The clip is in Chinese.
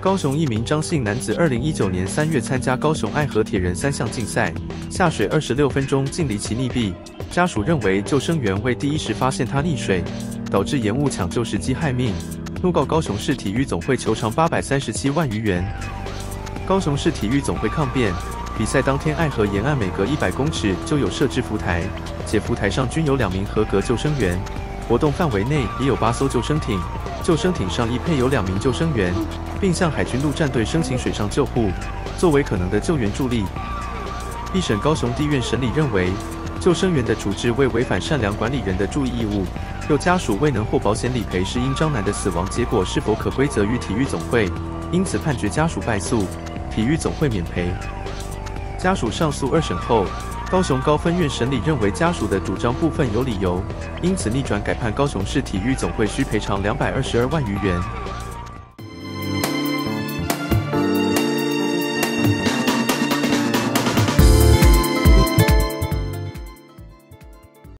高雄一名张姓男子，二零一九年三月参加高雄爱河铁人三项竞赛，下水二十六分钟竟离奇溺毙。家属认为救生员未第一时发现他溺水，导致延误抢救时机害命，怒告高雄市体育总会求偿八百三十七万余元。高雄市体育总会抗辩，比赛当天爱河沿岸每隔一百公尺就有设置浮台，且浮台上均有两名合格救生员，活动范围内也有八艘救生艇。救生艇上亦配有两名救生员，并向海军陆战队申请水上救护，作为可能的救援助力。一审高雄地院审理认为，救生员的处置未违反善良管理人的注意义务，又家属未能获保险理赔，是因张男的死亡结果是否可归责于体育总会，因此判决家属败诉，体育总会免赔。家属上诉二审后。高雄高分院审理认为家属的主张部分有理由，因此逆转改判高雄市体育总会需赔偿两百二十二万余元。